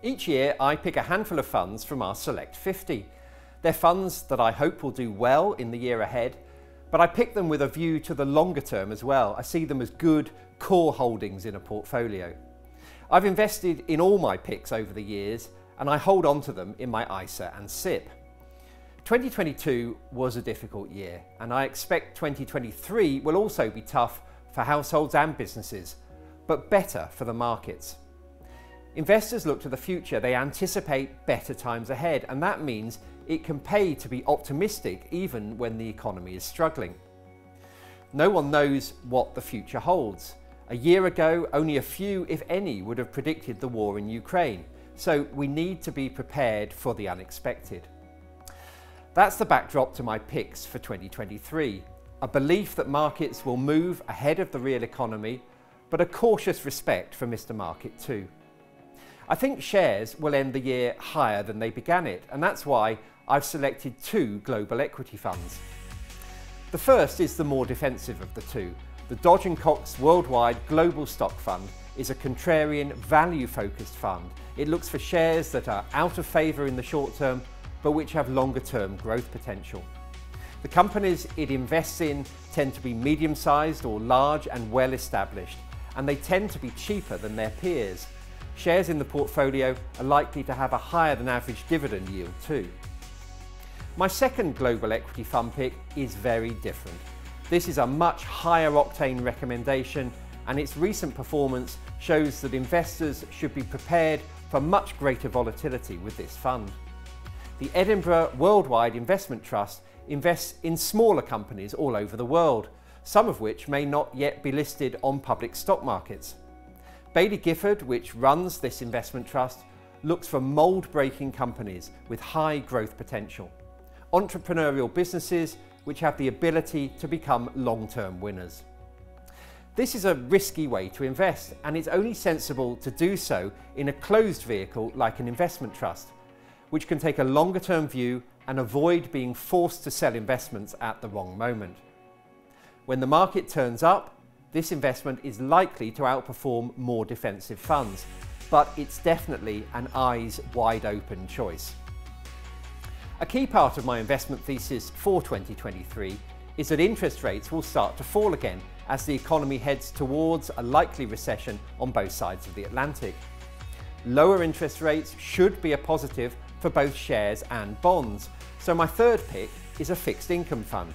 Each year, I pick a handful of funds from our Select 50. They're funds that I hope will do well in the year ahead, but I pick them with a view to the longer term as well. I see them as good core holdings in a portfolio. I've invested in all my picks over the years, and I hold on to them in my ISA and SIPP. 2022 was a difficult year, and I expect 2023 will also be tough for households and businesses, but better for the markets. Investors look to the future, they anticipate better times ahead, and that means it can pay to be optimistic even when the economy is struggling. No one knows what the future holds. A year ago, only a few, if any, would have predicted the war in Ukraine, so we need to be prepared for the unexpected. That's the backdrop to my picks for 2023 a belief that markets will move ahead of the real economy, but a cautious respect for Mr. Market too. I think shares will end the year higher than they began it, and that's why I've selected two global equity funds. The first is the more defensive of the two. The Dodge & Cox Worldwide Global Stock Fund is a contrarian, value-focused fund. It looks for shares that are out of favour in the short term, but which have longer-term growth potential. The companies it invests in tend to be medium-sized or large and well-established, and they tend to be cheaper than their peers shares in the portfolio are likely to have a higher than average dividend yield too. My second global equity fund pick is very different. This is a much higher octane recommendation and its recent performance shows that investors should be prepared for much greater volatility with this fund. The Edinburgh Worldwide Investment Trust invests in smaller companies all over the world, some of which may not yet be listed on public stock markets. Baillie Gifford, which runs this investment trust, looks for mould-breaking companies with high growth potential. Entrepreneurial businesses which have the ability to become long-term winners. This is a risky way to invest and it's only sensible to do so in a closed vehicle like an investment trust, which can take a longer term view and avoid being forced to sell investments at the wrong moment. When the market turns up, this investment is likely to outperform more defensive funds, but it's definitely an eyes wide open choice. A key part of my investment thesis for 2023 is that interest rates will start to fall again as the economy heads towards a likely recession on both sides of the Atlantic. Lower interest rates should be a positive for both shares and bonds, so my third pick is a fixed income fund.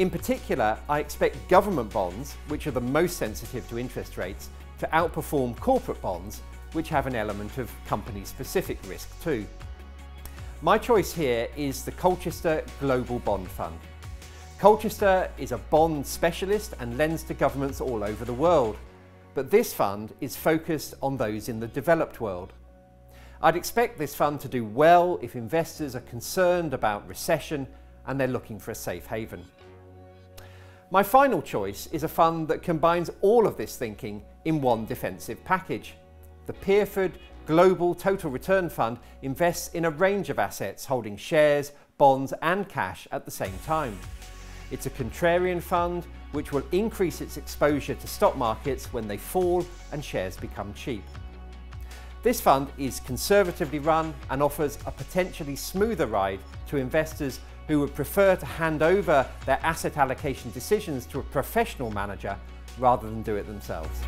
In particular, I expect government bonds, which are the most sensitive to interest rates, to outperform corporate bonds, which have an element of company-specific risk too. My choice here is the Colchester Global Bond Fund. Colchester is a bond specialist and lends to governments all over the world, but this fund is focused on those in the developed world. I'd expect this fund to do well if investors are concerned about recession and they're looking for a safe haven. My final choice is a fund that combines all of this thinking in one defensive package. The Pyrford Global Total Return Fund invests in a range of assets holding shares, bonds and cash at the same time. It's a contrarian fund which will increase its exposure to stock markets when they fall and shares become cheap. This fund is conservatively run and offers a potentially smoother ride to investors who would prefer to hand over their asset allocation decisions to a professional manager rather than do it themselves.